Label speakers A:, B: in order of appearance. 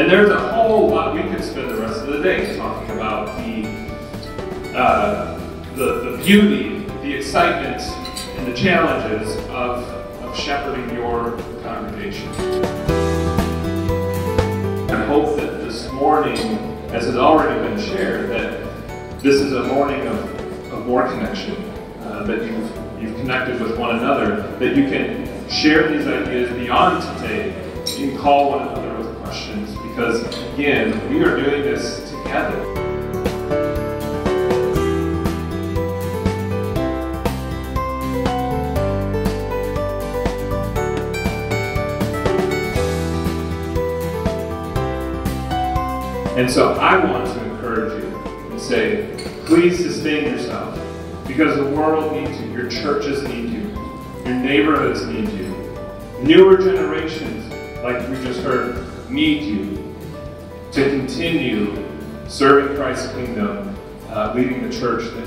A: And there's a whole lot, we could spend the rest of the day talking about the, uh, the, the beauty, the excitement, and the challenges of, of shepherding your congregation. I hope that this morning, as has already been shared, that this is a morning of, of more connection, uh, that you've, you've connected with one another, that you can share these ideas beyond today. Can call one another with questions because, again, we are doing this together. And so I want to encourage you and say, please sustain yourself. Because the world needs you, your churches need you, your neighborhoods need you, newer generations, like we just heard, need you to continue serving Christ's kingdom, uh, leading the church that